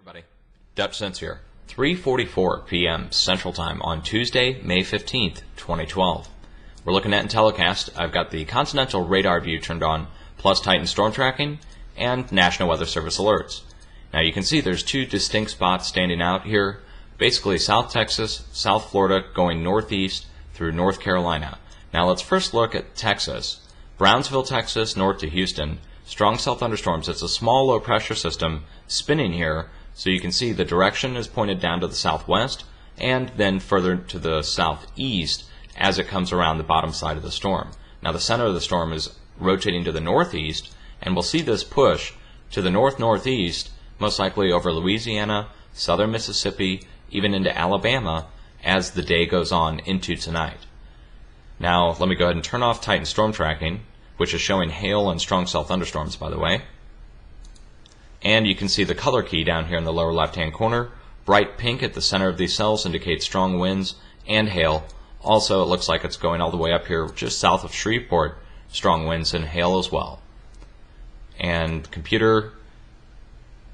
Everybody, Dutchsinse here. 3:44 p.m. Central Time on Tuesday, May 15th, 2012. We're looking at Intellicast. I've got the Continental Radar View turned on, plus Titan Storm Tracking and National Weather Service alerts. Now you can see there's two distinct spots standing out here. Basically, South Texas, South Florida, going northeast through North Carolina. Now let's first look at Texas. Brownsville, Texas, north to Houston. Strong cell thunderstorms. It's a small low pressure system spinning here so you can see the direction is pointed down to the southwest and then further to the southeast as it comes around the bottom side of the storm. Now the center of the storm is rotating to the northeast and we'll see this push to the north-northeast, most likely over Louisiana, southern Mississippi, even into Alabama as the day goes on into tonight. Now let me go ahead and turn off Titan storm tracking, which is showing hail and strong cell thunderstorms by the way. And you can see the color key down here in the lower left hand corner. Bright pink at the center of these cells indicates strong winds and hail. Also, it looks like it's going all the way up here just south of Shreveport. Strong winds and hail as well. And computer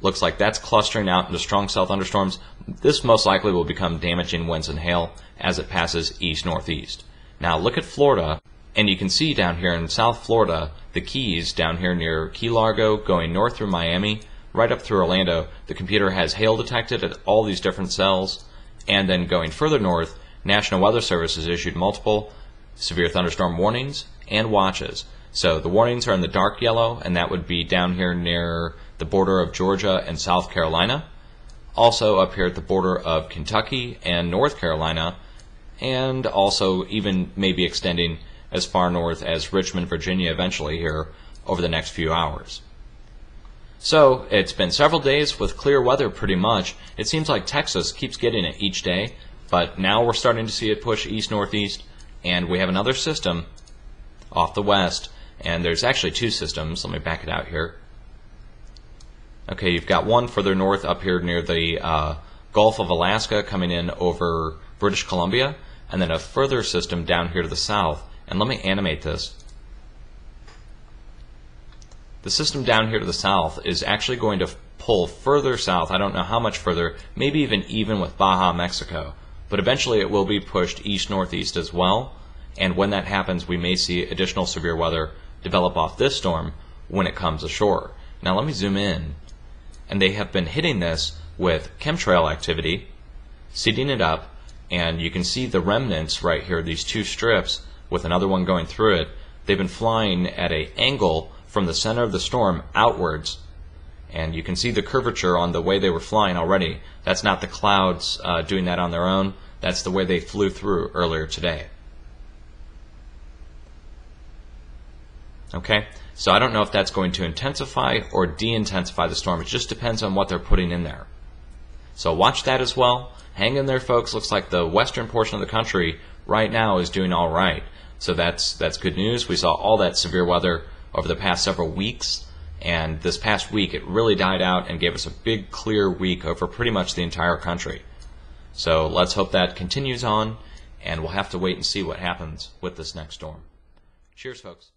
looks like that's clustering out into strong cell thunderstorms. This most likely will become damaging winds and hail as it passes east northeast. Now look at Florida, and you can see down here in South Florida, the Keys down here near Key Largo going north through Miami right up through Orlando, the computer has hail detected at all these different cells. And then going further north, National Weather Service has issued multiple severe thunderstorm warnings and watches. So the warnings are in the dark yellow, and that would be down here near the border of Georgia and South Carolina. Also up here at the border of Kentucky and North Carolina, and also even maybe extending as far north as Richmond, Virginia eventually here over the next few hours. So it's been several days with clear weather pretty much. It seems like Texas keeps getting it each day, but now we're starting to see it push east northeast, and we have another system off the west, and there's actually two systems. Let me back it out here. Okay, you've got one further north up here near the uh, Gulf of Alaska coming in over British Columbia, and then a further system down here to the south. And let me animate this. The system down here to the south is actually going to pull further south. I don't know how much further, maybe even even with Baja, Mexico. But eventually it will be pushed east-northeast as well. And when that happens, we may see additional severe weather develop off this storm when it comes ashore. Now let me zoom in. And they have been hitting this with chemtrail activity, seeding it up, and you can see the remnants right here, these two strips with another one going through it. They've been flying at an angle from the center of the storm outwards. And you can see the curvature on the way they were flying already. That's not the clouds uh, doing that on their own. That's the way they flew through earlier today. Okay, so I don't know if that's going to intensify or de-intensify the storm. It just depends on what they're putting in there. So watch that as well. Hang in there, folks. Looks like the western portion of the country right now is doing all right. So that's that's good news. We saw all that severe weather over the past several weeks. And this past week, it really died out and gave us a big, clear week over pretty much the entire country. So let's hope that continues on, and we'll have to wait and see what happens with this next storm. Cheers, folks.